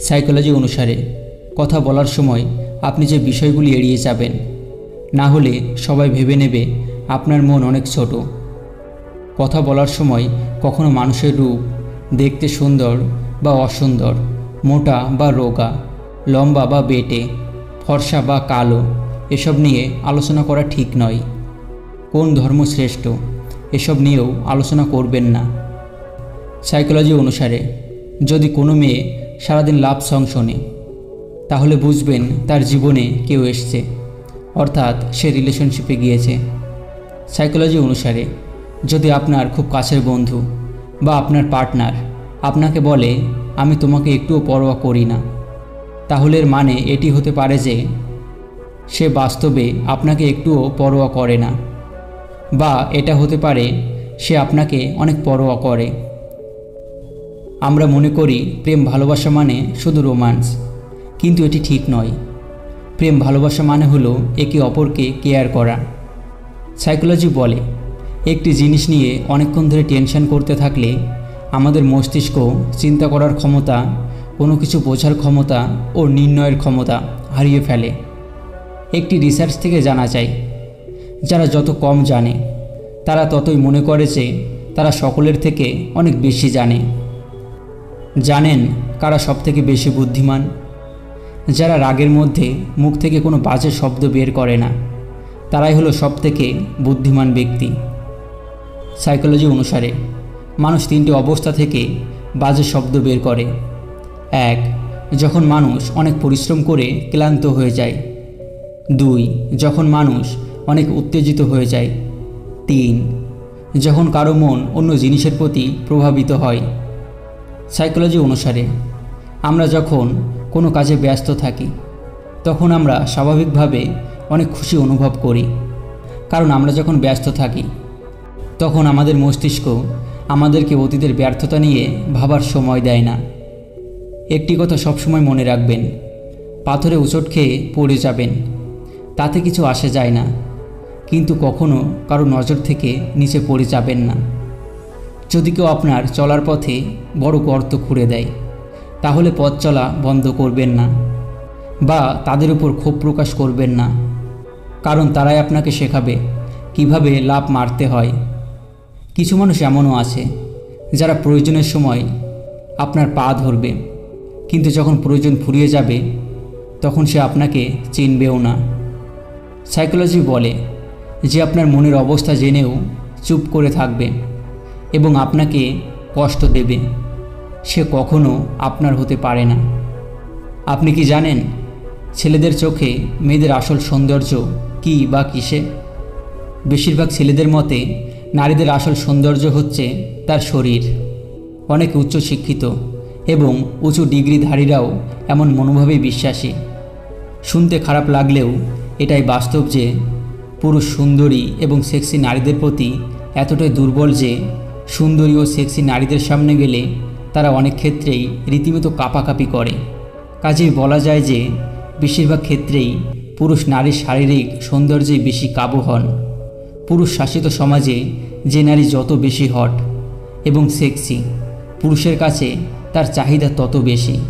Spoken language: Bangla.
সাইকোলজি অনুসারে কথা বলার সময় আপনি যে বিষয়গুলি এড়িয়ে যাবেন, না হলে সবাই ভেবে নেবে আপনার মন অনেক ছোট। কথা বলার সময় কখনো মানুষের রূপ, দেখতে সুন্দর বা অসুন্দর, মোটা বা রোগা, লম্বা বা বেটে, ফর্সা বা কালো, এসব নিয়ে আলোচনা করা ঠিক নয়। কোন ধর্ম শ্রেষ্ঠ, এসব নিয়েও আলোচনা করবেন না। সাইকোলজি অনুসারে যদি কোনো মেয়ে সারাদিন লাভ সং শোনে। তাহলে বুঝবেন তার জীবনে কেউ এসছে। অর্থাৎ সে রিলেশনশিপে গিয়েছে। সাইকোলজি অনুসারে যদি আপনার খুব কাছের বন্ধু বা আপনার পার্টনার আপনাকে বলে, আমি তোমাকে একটুও পরোয়া করি না। তাহলে মানে এটি হতে পারে যে সে বাস্তবে আপনাকে একটুও পরোয়া করে না। বা এটা হতে পারে সে আপনাকে অনেক পরোয়া করে। আমরা মনে করি প্রেম ভালোবাসা মানে শুধু রোমান্স, কিন্তু এটি ঠিক নয়। প্রেম ভালোবাসা মানে হলো একে অপরকে কেয়ার করা। সাইকোলজি বলে, একটি জিনিস নিয়ে অনেকক্ষণ ধরে টেনশন করতে থাকলে আমাদের মস্তিষ্ক চিন্তা করার ক্ষমতা, কোনো কিছু বোঝার ক্ষমতা ও নির্ণয়ের ক্ষমতা হারিয়ে ফেলে। একটি রিসার্চ থেকে জানা যায়, যারা যত কম জানে, তারা ততই মনে করে যে তারা সকলের থেকে অনেক বেশি জানে। জানেন কারা সবথেকে বেশি বুদ্ধিমান? যারা রাগের মধ্যে মুখ থেকে কোনো বাজে শব্দ বের করে না, তারাই হলো সবথেকে বুদ্ধিমান ব্যক্তি। সাইকোলজি অনুসারে, মানুষ তিনটি অবস্থা থেকে বাজে শব্দ বের করে। এক, যখন মানুষ অনেক পরিশ্রম করে ক্লান্ত হয়ে যায়। দুই, যখন মানুষ অনেক উত্তেজিত হয়ে যায়। তিন, যখন কারও মন অন্য জিনিসের প্রতি প্রভাবিত হয়। সাইকোলজি অনুসারে আমরা যখন কোনো কাজে ব্যস্ত থাকি, তখন আমরা স্বাভাবিকভাবে অনেক খুশি অনুভব করি। কারণ আমরা যখন ব্যস্ত থাকি, তখন আমাদের মস্তিষ্ক আমাদেরকে অতীতের ব্যর্থতা নিয়ে ভাবার সময় দেয় না। একটি কথা সবসময় মনে রাখবেন, পাথরে উচট খেয়ে পড়ে যাবেন, তাতে কিছু আসে যায় না, কিন্তু কখনো কারও নজর থেকে নিচে পড়ে যাবেন না। যদি কেউ আপনার চলার পথে বড় গর্ত খুঁড়ে দেয়, তাহলে পথ চলা বন্ধ করবেন না বা তাদের উপর ক্ষোভ প্রকাশ করবেন না। কারণ তারাই আপনাকে শেখাবে কীভাবে লাভ মারতে হয়। কিছু মানুষ এমনও আছে, যারা প্রয়োজনের সময় আপনার পা ধরবে, কিন্তু যখন প্রয়োজন ফুরিয়ে যাবে, তখন সে আপনাকে চিনবেও না। সাইকোলজি বলে যে আপনার মনের অবস্থা জেনেও চুপ করে থাকবে। এবং আপনাকে কষ্ট দেবে। সে কখনো আপনার হতে পারে না। আপনি কি জানেন ছেলেদের চোখে মেয়েদের আসল সৌন্দর্য কী বা কিসে? বেশিরভাগ ছেলেদের মতে নারীদের আসল সৌন্দর্য হচ্ছে তার শরীর। অনেক উচ্চশিক্ষিত এবং উঁচু ডিগ্রিধারীরাও এমন মনোভাবেই বিশ্বাসী। শুনতে খারাপ লাগলেও এটাই বাস্তব যে পুরুষ সুন্দরী এবং সেক্সি নারীদের প্রতি এতটাই দুর্বল যে সুন্দরী ও সেক্সি নারীদের সামনে গেলে তারা অনেক ক্ষেত্রেই রীতিমতো কাপাকাপি করে। কাজেই বলা যায় যে, বেশিরভাগ ক্ষেত্রেই পুরুষ নারীর শারীরিক সৌন্দর্যে বেশি কাবু হন। পুরুষ শাসিত সমাজে যে নারী যত বেশি হট এবং সেক্সি পুরুষের কাছে তার চাহিদা তত বেশি।